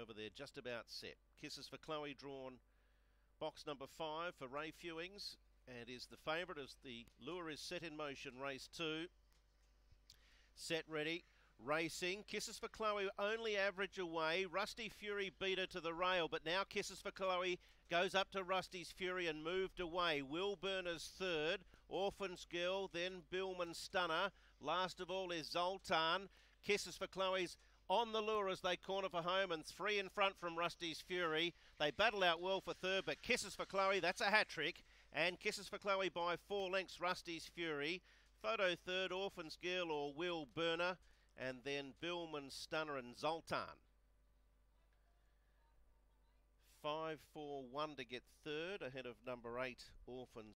However, they're just about set. Kisses for Chloe drawn box number five for Ray Fewings and is the favourite as the lure is set in motion. Race two. Set ready. Racing. Kisses for Chloe only average away. Rusty Fury beat her to the rail, but now Kisses for Chloe goes up to Rusty's Fury and moved away. Will Burner's third. Orphan's Girl, then Billman Stunner. Last of all is Zoltan. Kisses for Chloe's on the lure as they corner for home and three in front from Rusty's Fury. They battle out well for third, but Kisses for Chloe, that's a hat trick. And Kisses for Chloe by four lengths, Rusty's Fury. Photo third, Orphan's Girl or Will Burner. And then Billman, Stunner and Zoltan. Five, four, one to get third ahead of number eight, Orphan's